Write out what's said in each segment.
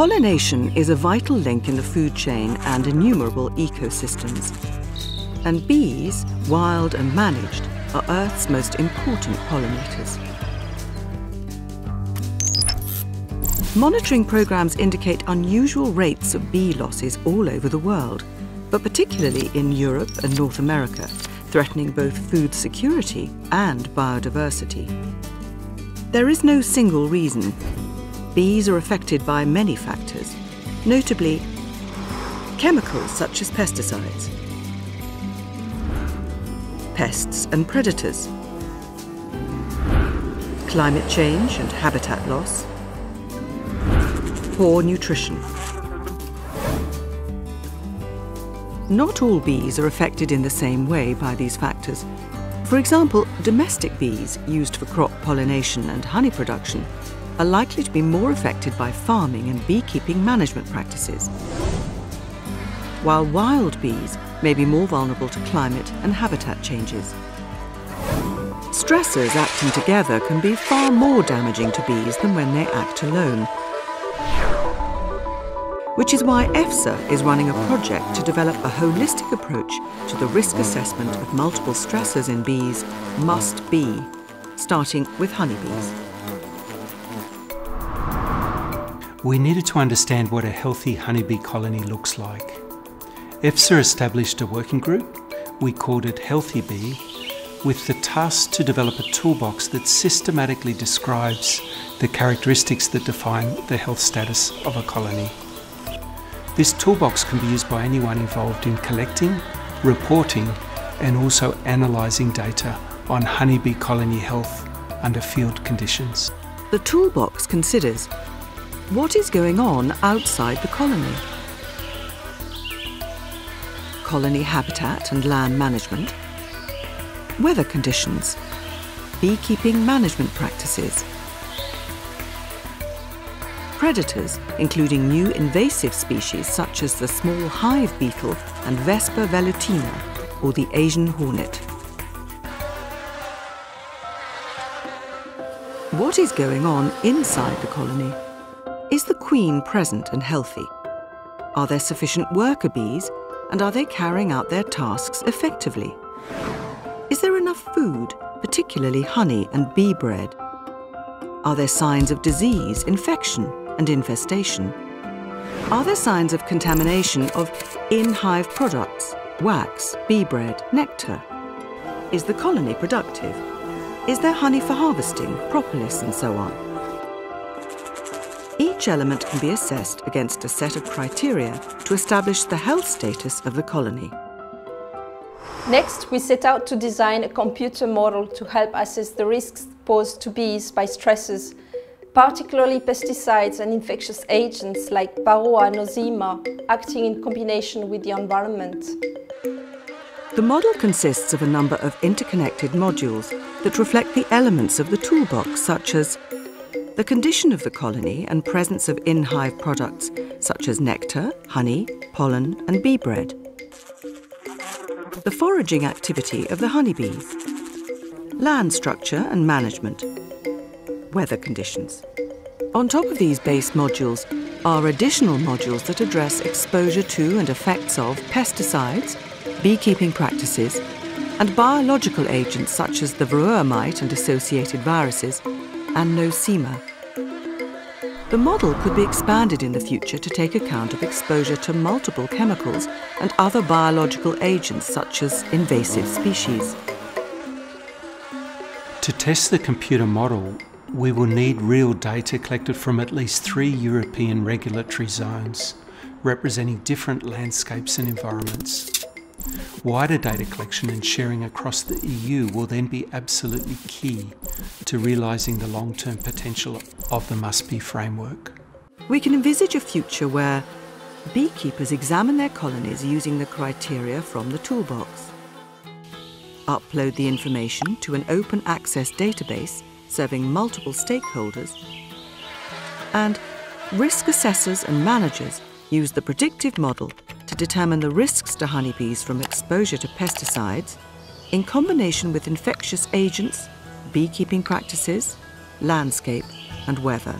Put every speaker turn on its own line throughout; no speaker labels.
Pollination is a vital link in the food chain and innumerable ecosystems. And bees, wild and managed, are Earth's most important pollinators. Monitoring programs indicate unusual rates of bee losses all over the world, but particularly in Europe and North America, threatening both food security and biodiversity. There is no single reason. Bees are affected by many factors, notably chemicals such as pesticides, pests and predators, climate change and habitat loss, poor nutrition. Not all bees are affected in the same way by these factors. For example, domestic bees used for crop pollination and honey production are likely to be more affected by farming and beekeeping management practices, while wild bees may be more vulnerable to climate and habitat changes. Stressors acting together can be far more damaging to bees than when they act alone which is why EFSA is running a project to develop a holistic approach to the risk assessment of multiple stressors in bees MUST-B, starting with honeybees.
We needed to understand what a healthy honeybee colony looks like. EFSA established a working group, we called it HEALTHY-B, with the task to develop a toolbox that systematically describes the characteristics that define the health status of a colony. This toolbox can be used by anyone involved in collecting, reporting and also analysing data on honeybee colony health under field conditions.
The toolbox considers what is going on outside the colony, colony habitat and land management, weather conditions, beekeeping management practices, predators, including new invasive species such as the small hive beetle and Vespa velutina, or the Asian hornet. What is going on inside the colony? Is the queen present and healthy? Are there sufficient worker bees and are they carrying out their tasks effectively? Is there enough food, particularly honey and bee bread? Are there signs of disease, infection, and infestation? Are there signs of contamination of in-hive products, wax, bee bread, nectar? Is the colony productive? Is there honey for harvesting, propolis and so on? Each element can be assessed against a set of criteria to establish the health status of the colony.
Next, we set out to design a computer model to help assess the risks posed to bees by stresses particularly pesticides and infectious agents like Varroa nosema acting in combination with the environment.
The model consists of a number of interconnected modules that reflect the elements of the toolbox, such as the condition of the colony and presence of in-hive products, such as nectar, honey, pollen and bee bread. The foraging activity of the honeybees. Land structure and management, weather conditions. On top of these base modules are additional modules that address exposure to and effects of pesticides, beekeeping practices, and biological agents such as the varroa mite and associated viruses, and nosema. The model could be expanded in the future to take account of exposure to multiple chemicals and other biological agents such as invasive species.
To test the computer model, we will need real data collected from at least three European regulatory zones, representing different landscapes and environments. Wider data collection and sharing across the EU will then be absolutely key to realising the long-term potential of the MUST-B framework.
We can envisage a future where beekeepers examine their colonies using the criteria from the toolbox, upload the information to an open access database serving multiple stakeholders, and risk assessors and managers use the predictive model determine the risks to honeybees from exposure to pesticides in combination with infectious agents, beekeeping practices, landscape and weather.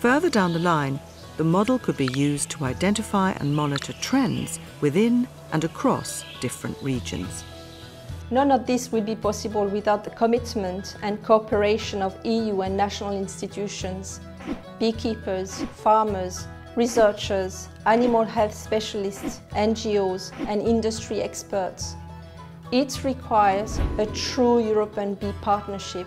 Further down the line, the model could be used to identify and monitor trends within and across different regions.
None of this will be possible without the commitment and cooperation of EU and national institutions, beekeepers, farmers, researchers, animal health specialists, NGOs and industry experts. It requires a true European bee partnership